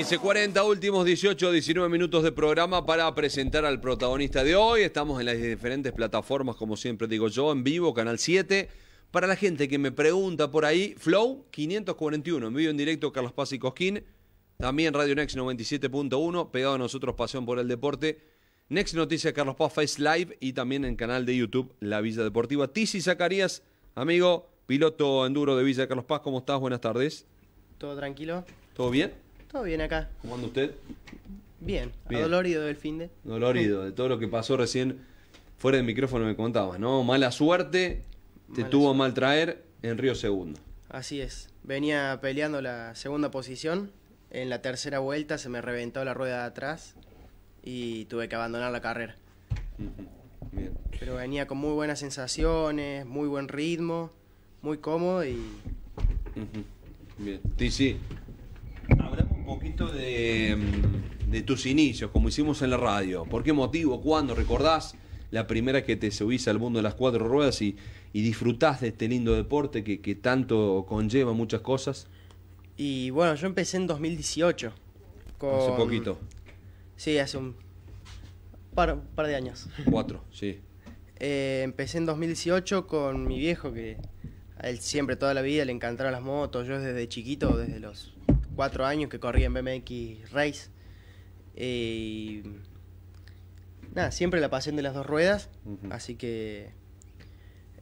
15.40, últimos 18, 19 minutos de programa para presentar al protagonista de hoy. Estamos en las diferentes plataformas, como siempre digo yo, en vivo, Canal 7. Para la gente que me pregunta por ahí, Flow 541, en vivo en directo, Carlos Paz y Cosquín. También Radio Next 97.1, pegado a nosotros, Pasión por el Deporte. Next Noticias, Carlos Paz Face Live y también en canal de YouTube, La Villa Deportiva. Tizi Zacarías, amigo, piloto enduro de Villa Carlos Paz, ¿cómo estás? Buenas tardes. ¿Todo tranquilo? ¿Todo bien? Todo bien acá. ¿Cómo anda usted? Bien, Bien. adolorido del fin de. Dolorido, de todo lo que pasó recién fuera del micrófono me contabas, ¿no? Mala suerte, te Mala tuvo suerte. mal traer en Río Segundo. Así es. Venía peleando la segunda posición. En la tercera vuelta se me reventó la rueda de atrás y tuve que abandonar la carrera. Bien. Pero venía con muy buenas sensaciones, muy buen ritmo, muy cómodo y Bien. Tizi, hablamos un poquito de, mm, de tus inicios, como hicimos en la radio. ¿Por qué motivo? ¿Cuándo? ¿Recordás la primera que te subís al mundo de las cuatro ruedas y, y disfrutás de este lindo deporte que, que tanto conlleva muchas cosas? Y bueno, yo empecé en 2018. Con... Hace poquito. Sí, hace un par, par de años. Cuatro, sí. Eh, empecé en 2018 con mi viejo, que a él siempre, toda la vida, le encantaron las motos. Yo desde chiquito, desde los cuatro años que corría en BMX Race. Eh, y nada, siempre la pasión de las dos ruedas. Así que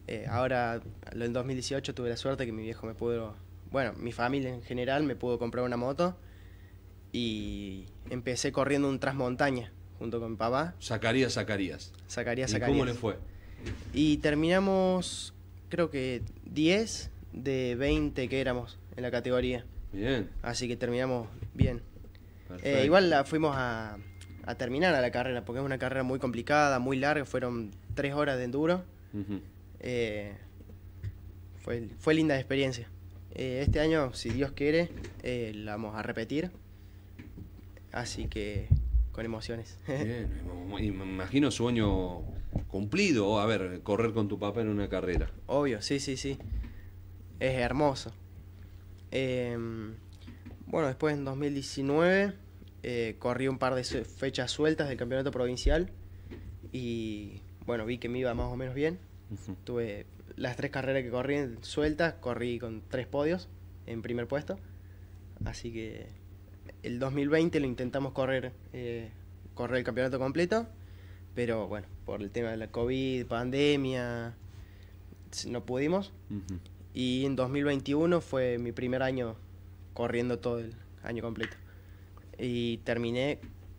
eh, ahora, en 2018, tuve la suerte que mi viejo me pudo, bueno, mi familia en general me pudo comprar una moto. Y empecé corriendo un transmontaña junto con mi papá. Zacarías, Zacarías. ¿Y cómo le fue? Y terminamos, creo que 10 de 20 que éramos en la categoría. Bien. Así que terminamos bien. Eh, igual la fuimos a, a terminar a la carrera, porque es una carrera muy complicada, muy larga. Fueron 3 horas de enduro. Eh, fue, fue linda experiencia. Eh, este año, si Dios quiere, la vamos a repetir. Así que con emociones. Bien. Imagino sueño cumplido. A ver, correr con tu papá en una carrera. Obvio, sí, sí, sí. Es hermoso. Em, bueno, después en 2019 eh, corrí un par de fechas sueltas del campeonato provincial y bueno, vi que me iba más o menos bien. Tuve las tres carreras que corrí en- sueltas, corrí con tres podios en primer puesto. Así que el 2020 lo intentamos correr, eh, correr el campeonato completo, pero bueno, por el tema de la COVID, pandemia, no pudimos. Ujú. Y en 2021 fue mi primer año corriendo todo el año completo. Y terminé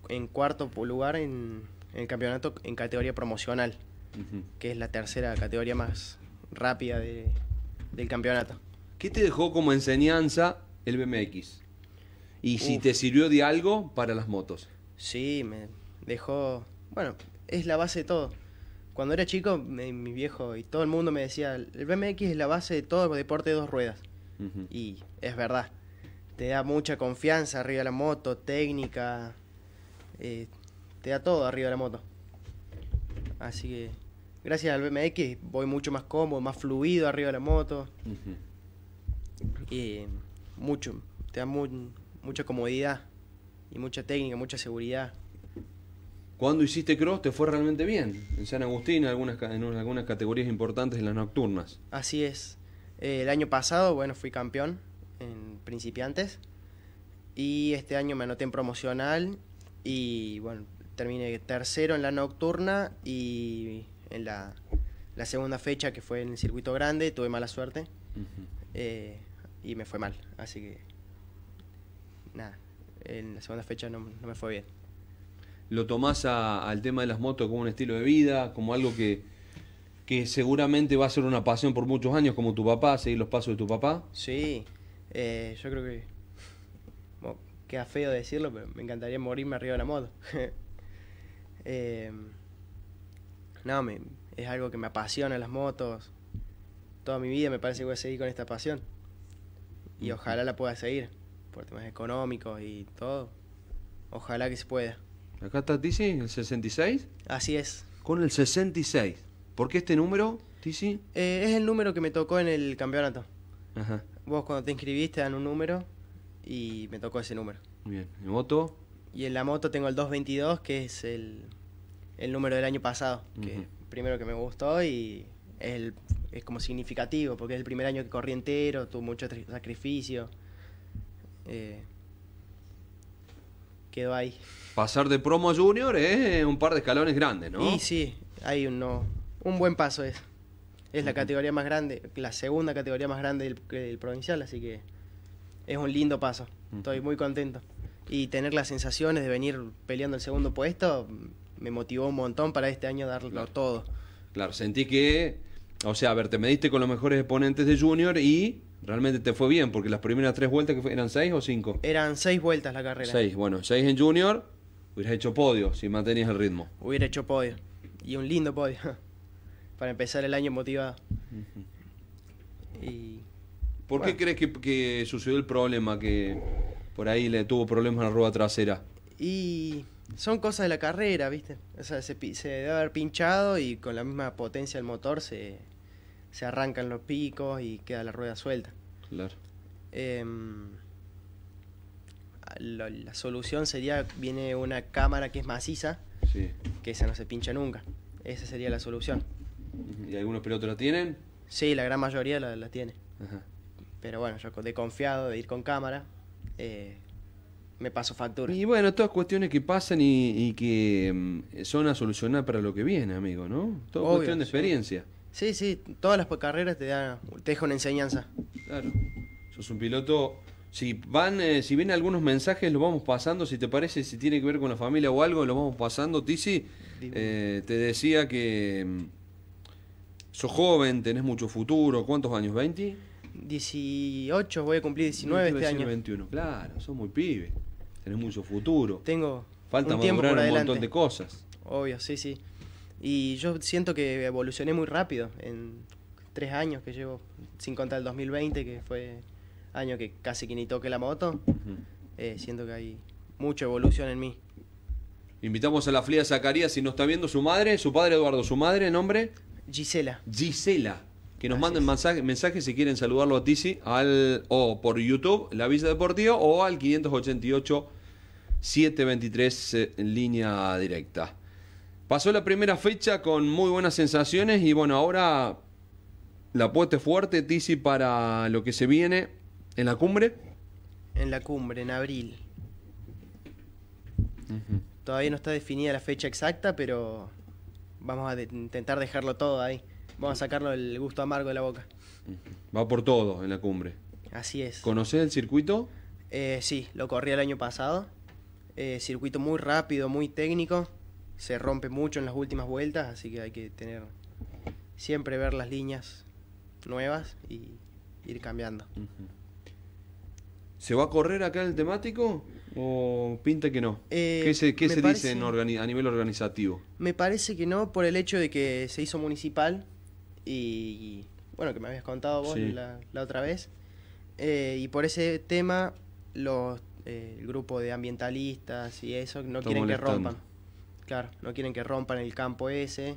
en cuarto lugar en, en el campeonato en categoría promocional, Ujú. que es la tercera categoría más rápida de- del campeonato. ¿Qué te dejó como enseñanza el BMX? Y si te sirvió de algo para las motos. Sí, me dejó... Bueno, es la base de todo. Cuando era chico, me- mi viejo y todo el mundo me decía, el BMX es la base de todo deporte de dos ruedas. Y es verdad. Te da mucha confianza arriba de la moto, técnica. eh, te da todo arriba de la moto. Así que gracias al BMX voy mucho más cómodo, más fluido arriba de la moto. Y mucho, te da mu- mucha comodidad y mucha técnica, mucha seguridad. Cuando hiciste cross te fue realmente bien. En San Agustín, en algunas, en algunas categorías importantes en las nocturnas. Así es. Eh, el año pasado, bueno, fui campeón en principiantes. Y este año me anoté en promocional. Y bueno, terminé tercero en la nocturna. Y en la, la segunda fecha, que fue en el circuito grande, tuve mala suerte. Eh, y me fue mal. Así que. Nada. En la segunda fecha no, no me fue bien. ¿Lo tomás a- al tema de las motos como un estilo de vida? Como algo que, que seguramente va a ser una pasión por muchos años, como tu papá, seguir los pasos de tu papá? Sí, eh, yo creo que. bueno, queda feo decirlo, pero me encantaría morirme arriba de la moto. Eh, no, me, es algo que me apasiona las motos. Toda mi vida me parece que voy a seguir con esta pasión. Y ojalá la pueda seguir, por temas económicos y todo. Ojalá que se pueda. Acá está Tizi, el 66, Así es. con el 66. ¿Por qué este número? Tisi? Eh, es el número que me tocó en el campeonato. Ajá. Vos cuando te inscribiste te dan un número y me tocó ese número. Bien. ¿En moto? Y en la moto tengo el 222, que es el, el número del año pasado, que Ujú. primero que me gustó y es, el- es como significativo, porque es el primer año que corrí entero, tuve mucho sacrificio. Eh, quedó ahí. Pasar de promo a junior es un par de escalones grandes, ¿no? Y sí, hay uno, un buen paso es. Es la categoría más grande, la segunda categoría más grande del, del provincial, así que es un lindo paso. Estoy muy contento. Y tener las sensaciones de venir peleando el segundo puesto me motivó un montón para este año darlo todo. Claro, sentí que, o sea, a ver, te mediste con los mejores exponentes de Junior y realmente te fue bien, porque las primeras tres vueltas que eran seis o cinco. Eran seis vueltas la carrera. Seis, bueno, seis en Junior, hubieras hecho podio si mantenías el ritmo. Hubiera hecho podio. Y un lindo podio. para empezar el año motivado. Y ¿Por qué crees que, que sucedió el problema que por ahí le tuvo problemas en la rueda trasera? Y son cosas de la carrera, ¿viste? O sea, se, se debe haber pinchado y con la misma potencia del motor se, se arrancan los picos y queda la rueda suelta. Claro. Em, la solución sería, viene una cámara que es maciza, Sí. que esa no se pincha nunca. Esa sería la solución. ¿Y algunos pilotos la tienen? Sí, la gran mayoría la, la tiene. Ajá. Pero bueno, yo de confiado de ir con cámara, eh, me paso factura. Y bueno, todas cuestiones que pasan y, y que mm, son a solucionar para lo que viene, amigo, ¿no? Todo Obvio, cuestión de experiencia. Sí, sí, todas las carreras te, dan, te dejan una enseñanza. Claro. Sos un piloto. Si van, eh, si vienen algunos mensajes, los vamos pasando. Si te parece, si tiene que ver con la familia o algo, los vamos pasando. Tizi, eh, te decía que mm, sos joven, tenés mucho futuro. ¿Cuántos años? ¿20? 18, voy a cumplir 19 Iba a este año. 21. Claro, sos muy pibe. Tenés mucho futuro. Tengo Falta un tiempo madurar por un montón de cosas. Obvio, sí, sí. Y yo siento que evolucioné muy rápido en tres años que llevo, sin contar el 2020, que fue año que casi que ni toqué la moto. Eh, siento que hay mucha evolución en mí. Invitamos a la Flia Zacarías, si nos está viendo su madre, su padre Eduardo, su madre, nombre Gisela, Gisela. Que nos Así manden es. mensaje, mensajes si quieren saludarlo a Tizi al, o por YouTube, La Villa Deportiva, o al 588 723 eh, en línea directa. Pasó la primera fecha con muy buenas sensaciones y bueno, ahora la apuesta es fuerte, Tizi, para lo que se viene en la cumbre. en la cumbre, en abril. Todavía no está definida la fecha exacta, pero vamos a de- intentar dejarlo todo ahí. Vamos a sacarlo el gusto amargo de la boca. Va por todo en la cumbre. Así es. ¿Conoces el circuito? Eh, sí, lo corrí el año pasado. Eh, circuito muy rápido, muy técnico. Se rompe mucho en las últimas vueltas, así que hay que tener siempre ver las líneas nuevas y ir cambiando. ¿Se va a correr acá el temático o pinta que no? Eh, ¿Qué se, qué dice en a nivel organizativo? Me parece que no por el hecho de que se hizo municipal y bueno, que me habías contado vos Sí. la, la otra vez. Eh, y por ese tema los eh, el grupo de ambientalistas y eso no Está quieren que rompan. Claro, no quieren que rompan el campo ese.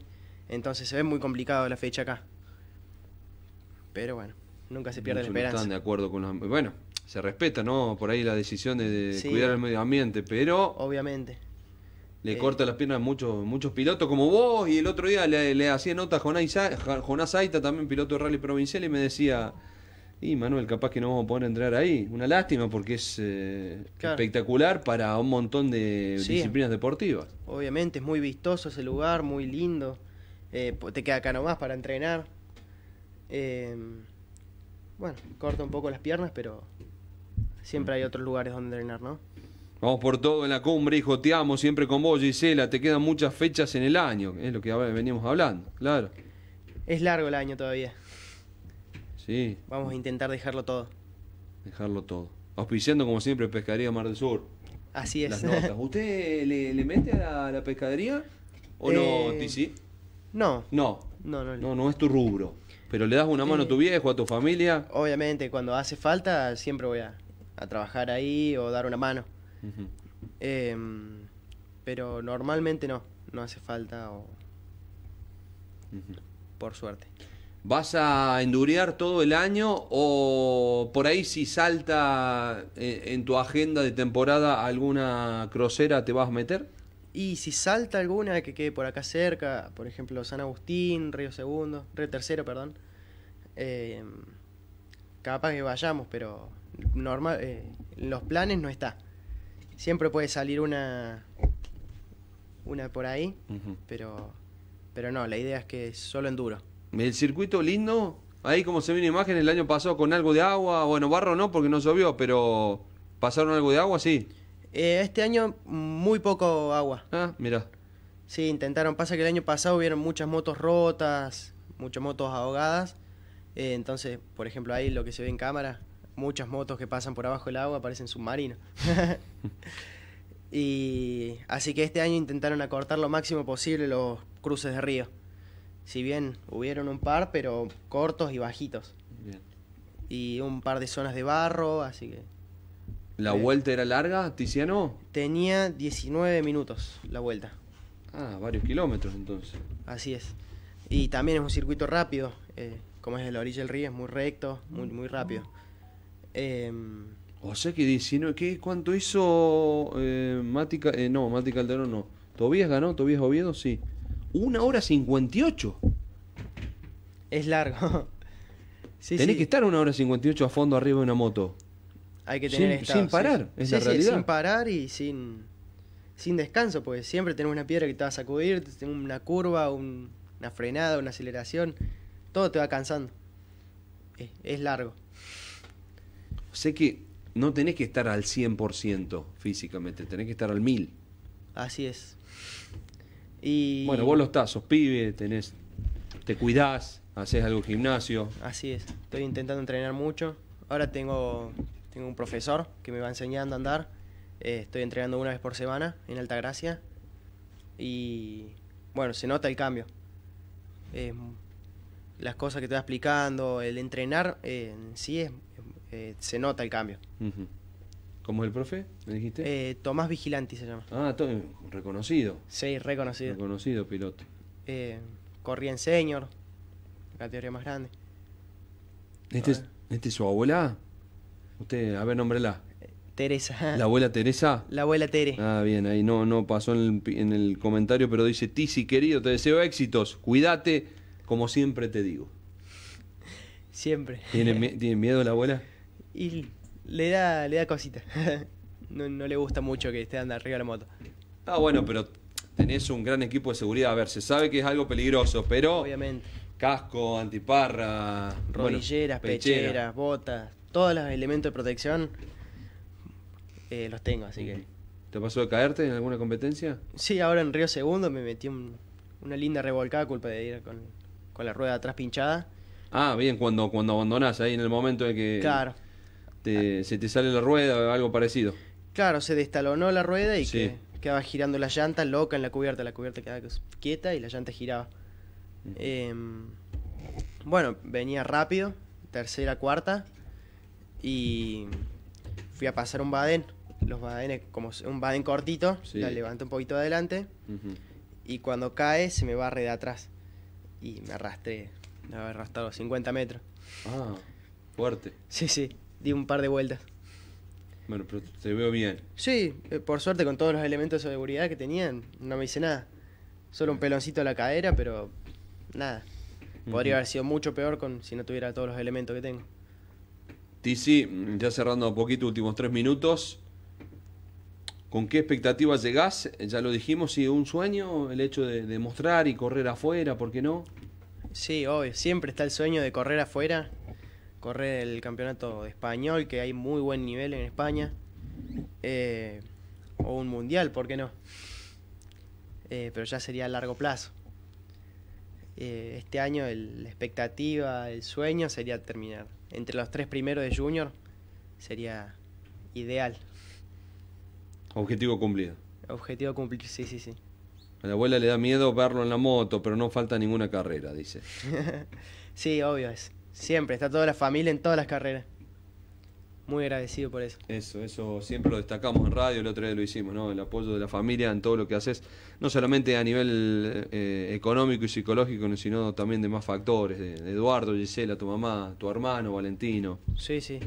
Entonces se ve muy complicado la fecha acá. Pero bueno, nunca se pierde Muchos la no están esperanza. de acuerdo con los... Bueno, se respeta, ¿no? Por ahí la decisión de, Sí. cuidar el medio ambiente, pero Obviamente. le eh. corta las piernas a muchos, muchos pilotos como vos y el otro día le, le hacía nota a Jonás Jonás Aita, también piloto de rally provincial, y me decía... Y Manuel, capaz que no vamos a poder entrar ahí. Una lástima porque es eh, Claro. espectacular para un montón de Sí. disciplinas deportivas. Obviamente, es muy vistoso ese lugar, muy lindo. Eh, te queda acá nomás para entrenar. Eh, bueno, corta un poco las piernas, pero siempre hay otros lugares donde entrenar, ¿no? Vamos por todo en la cumbre, hijo, te amo, siempre con vos, Gisela. Te quedan muchas fechas en el año, es lo que veníamos hablando, claro. Es largo el año todavía. Sí, Vamos a intentar dejarlo todo. dejarlo todo. Auspiciando como siempre Pescadería Mar del Sur. Así es. Las notas. ¿Usted le, le mete a la, a la pescadería? ¿O no, Eh, Tizi? no, No, no, no, no, no es tu rubro. Pero le das una mano a tu Eh. viejo, a tu familia. Obviamente, cuando hace falta, siempre voy a, a trabajar ahí o dar una mano. Em, pero normalmente no, no hace falta o por suerte. ¿Vas a endurear todo el año o por ahí si salta eh, en tu agenda de temporada alguna crosera te vas a meter? Y si salta alguna que quede por acá cerca, por ejemplo San Agustín, Río Segundo, Río Tercero, perdón, eh, capaz que vayamos, pero normal, eh, en los planes no está. Siempre puede salir una, una por ahí, pero, pero no, la idea es que solo enduro. El circuito lindo, ahí como se ve en imagen el año pasado con algo de agua, bueno, barro no porque no llovió, pero pasaron algo de agua, sí. Eh, este año muy poco agua. Ah, mira. Sí, intentaron. Pasa que el año pasado hubieron muchas motos rotas, muchas motos ahogadas. eh, entonces, por ejemplo, ahí lo que se ve en cámara, muchas motos que pasan por abajo del agua parecen submarinos. y así que este año intentaron acortar lo máximo posible los cruces de río. Si bien hubieron un par, pero cortos y bajitos. Bien. Y un par de zonas de barro, así que ¿La Eh. vuelta era larga, Tiziano? tenía 19 minutos la vuelta. Ah, varios kilómetros entonces. Así es. Y también es un circuito rápido. eh, como es de la orilla del río, es muy recto, muy, muy rápido. Em, O sea que 19, ¿qué, ¿cuánto hizo eh, Mati, eh, no, Mati Calderón no. ¿Tobías ganó? ¿Tobías Oviedo? Sí. Una hora 58. es largo. sí, Tenés sí, que estar una hora 58 a fondo arriba de una moto. Hay que sin- tener estado, sin sí. parar, es Sí, la realidad. sin parar y sin, sin descanso, porque siempre tenés una piedra que te va a sacudir, tenés una curva, un- una frenada, una aceleración. Todo te va cansando. Es, es largo. Sé que no tenés que estar al 100% físicamente, tenés que estar al 1000. Así es. Y Bueno, vos lo estás, sos pibe, tenés, te cuidás, haces algo de gimnasio. Así es, estoy intentando entrenar mucho. Ahora tengo, tengo un profesor que me va enseñando a andar. Eh, estoy entrenando una vez por semana en Altagracia. Y bueno, se nota el cambio. Eh, las cosas que te va explicando, el entrenar eh, en sí es, se nota el cambio. ¿Cómo es el profe? ¿Me dijiste? Eh, Tomás Vigilanti se llama. ah, reconocido. Sí, reconocido. Reconocido piloto. Eh, corría en senior, categoría más grande. ¿Este, es, ¿Este es su abuela? Usted, a ver, nómbrela. Teresa. ¿La abuela Teresa? La abuela Tere. Ah, bien, ahí no, no pasó en el, en el comentario, pero dice, Tizi, querido, te deseo éxitos, cuídate, como siempre te digo. Siempre. ¿Tiene, ¿tiene miedo la abuela? Y le da, le da cosita. no, no le gusta mucho que esté andando arriba de la moto. Ah, bueno, pero tenés un gran equipo de seguridad. A ver, se sabe que es algo peligroso, pero Obviamente. casco, antiparra, bueno, Rodilleras, pechera. pecheras, botas, todos los elementos de protección eh, los tengo, así que... ¿Te pasó de caerte en alguna competencia? Sí, ahora en Río Segundo me metí un- una linda revolcada culpa de ir con, con la rueda atrás pinchada. Ah, bien, cuando, cuando abandonás, ahí en el momento de que Claro, te- se te sale la rueda o algo parecido. claro, se destalonó la rueda y Sí. que, quedaba girando la llanta loca en la cubierta. La cubierta quedaba quieta y la llanta giraba. Em, bueno, venía rápido, tercera, cuarta, y fui a pasar un badén. Los badenes, como un badén cortito, Sí. la levanté un poquito adelante, y cuando cae se me barre de atrás. Y me arrastré, me había arrastrado 50 metros. Ah, fuerte. Sí, sí, di un par de vueltas. Bueno, pero te veo bien. Sí, eh, por suerte con todos los elementos de seguridad que tenían, no me hice nada. Solo un peloncito a la cadera, pero nada. Podría haber sido mucho peor con si no tuviera todos los elementos que tengo. Tizi, ya cerrando un poquito, últimos tres minutos. ¿Con qué expectativas llegás? Ya lo dijimos, sí, un sueño, el hecho de, de mostrar y correr afuera, ¿por qué no? Sí, obvio. Siempre está el sueño de correr afuera. Correr el campeonato español, que hay muy buen nivel en España. Eh, o un mundial, ¿por qué no? Eh, pero ya sería a largo plazo. Eh, este año el- la expectativa, el sueño sería terminar entre los tres primeros de Junior. Sería ideal. Objetivo cumplido. Objetivo cumplir, sí, sí, sí. A la abuela le da miedo verlo en la moto, pero no falta ninguna carrera, dice. sí, obvio es. Siempre, está toda la familia en todas las carreras. muy agradecido por eso. Eso, eso siempre lo destacamos en radio, el otro día lo hicimos, ¿no? El apoyo de la familia en todo lo que haces, no solamente a nivel eh, económico y psicológico, sino también de más factores, de, Eduardo, Gisela, tu mamá, tu hermano, Valentino. Sí, sí.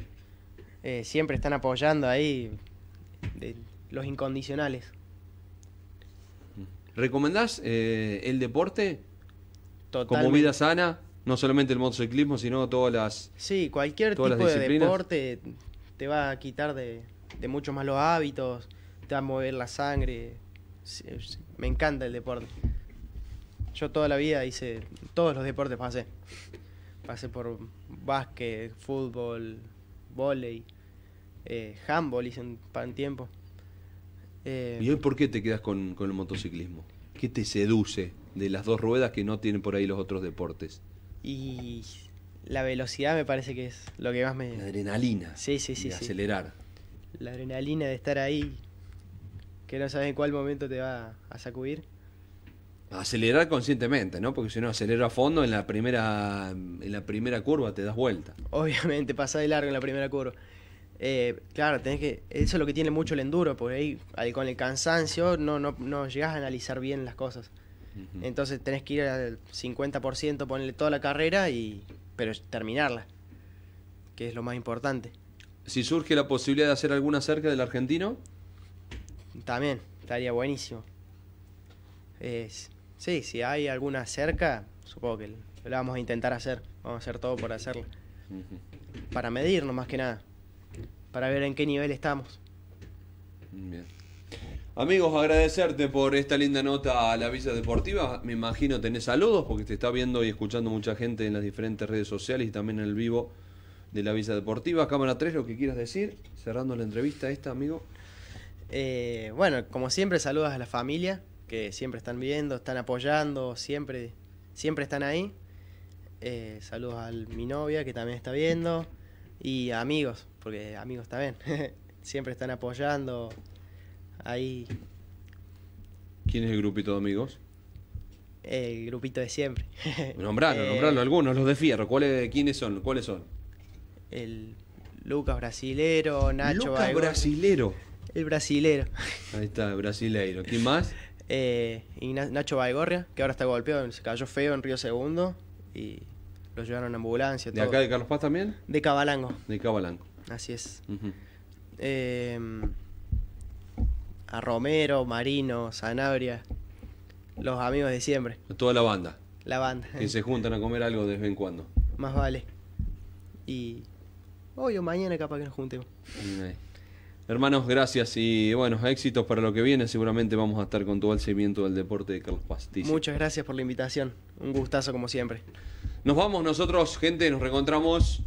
Eh, siempre están apoyando ahí de los incondicionales. ¿Recomendás eh, el deporte como vida sana? No solamente el motociclismo, sino todas las. Sí, cualquier tipo de deporte te va a quitar de, de muchos malos hábitos, te va a mover la sangre. Me encanta el deporte. Yo toda la vida hice. Todos los deportes pasé. Pasé por básquet, fútbol, volei, eh, handball hice un, un tiempo. Eh, ¿Y hoy por qué te quedas con, con el motociclismo? ¿Qué te seduce de las dos ruedas que no tienen por ahí los otros deportes? Y la velocidad me parece que es lo que más me... La adrenalina. Sí, sí, sí. De acelerar. La adrenalina de estar ahí, que no sabes en cuál momento te va a sacudir. Acelerar conscientemente, ¿no? Porque si no acelero a fondo en la primera en la primera curva te das vuelta. Obviamente, pasa de largo en la primera curva. Eh, claro, tenés que eso es lo que tiene mucho el enduro, porque ahí con el cansancio no, no, no llegas a analizar bien las cosas. Entonces tenés que ir al 50%, ponerle toda la carrera, y pero terminarla, que es lo más importante. Si surge la posibilidad de hacer alguna cerca del argentino. También, estaría buenísimo. sí, si hay alguna cerca, supongo que la vamos a intentar hacer. Vamos a hacer todo por hacerla. Para medirnos más que nada. Para ver en qué nivel estamos. Bien. Amigos, agradecerte por esta linda nota a la Villa Deportiva. Me imagino tenés saludos porque te está viendo y escuchando mucha gente en las diferentes redes sociales y también en el vivo de la Villa Deportiva. Cámara 3, lo que quieras decir, cerrando la entrevista esta, amigo. Eh, bueno, como siempre, saludos a la familia que siempre están viendo, están apoyando, siempre, siempre están ahí. Eh, saludos a mi novia que también está viendo y amigos, porque amigos también, siempre están apoyando ahí. ¿Quién es el grupito de amigos? El grupito de siempre. nombralo, eh, nombralo algunos, los de Fierro. ¿Cuáles, ¿Quiénes son? ¿Cuáles son? El Lucas Brasilero, Nacho Lucas Brasilero. El Brasilero. Ahí está, el Brasileiro. ¿Quién más? Eh, Nacho Baigorria, que ahora está golpeado, se cayó feo en Río Segundo y lo llevaron a ambulancia. ¿De acá de Carlos Paz también? De Cabalango. De Cabalango. Así es. eh, a Romero, Marino, Sanabria, los amigos de siempre. Toda la banda. La banda. Que se juntan a comer algo de vez en cuando. Más vale. Y hoy o mañana capaz que nos juntemos. Hermanos, gracias y bueno, éxitos para lo que viene. Seguramente vamos a estar con todo el seguimiento del deporte de Carlos Paz. Muchas gracias por la invitación. Un gustazo como siempre. Nos vamos nosotros, gente, nos reencontramos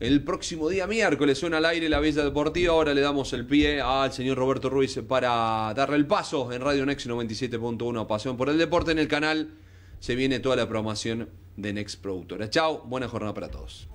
el próximo día miércoles suena al aire la Villa Deportiva. Ahora le damos el pie al señor Roberto Ruiz para darle el paso en Radio Next 97.1 Pasión por el Deporte. En el canal se viene toda la programación de Next Productora. Chao, buena jornada para todos.